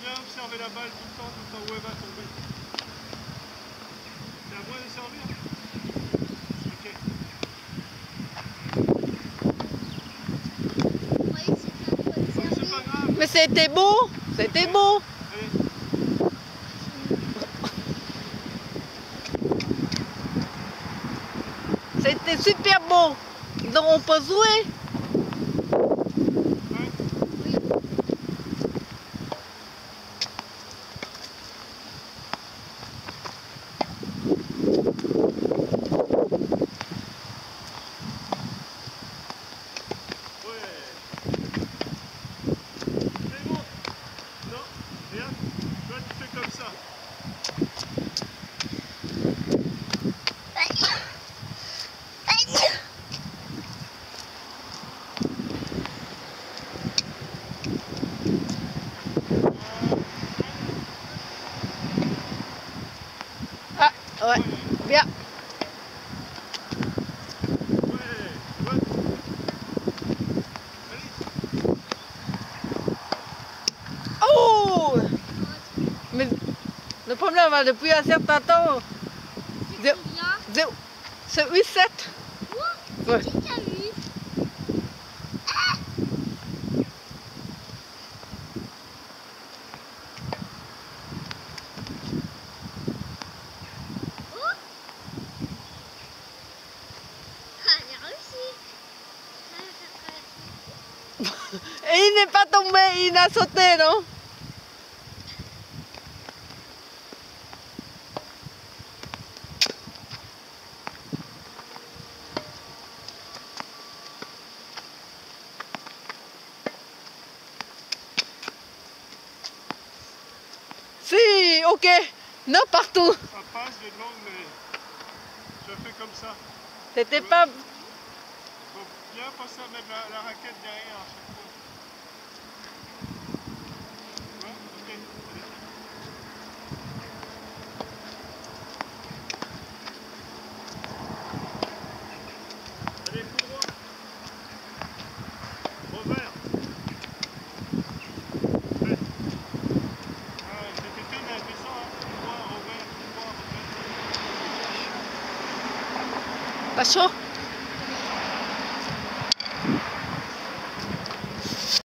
bien observer la balle tout le temps, tout le temps où elle va tomber. C'est à moi de servir Ok. Oui, pas grave. Mais c'était beau C'était beau C'était super beau. Donc on peut jouer. Bien. Oh Mais le problème, depuis un certain temps, C'est combien? c'est 8-7. Quoi? Ouais. Il n'est pas tombé, il a sauté, non? Si, ok. Non, partout. Ça passe de l'angle, mais je fais comme ça. C'était pas... Faut bien penser à mettre la, la raquette derrière à chaque fois. pasó.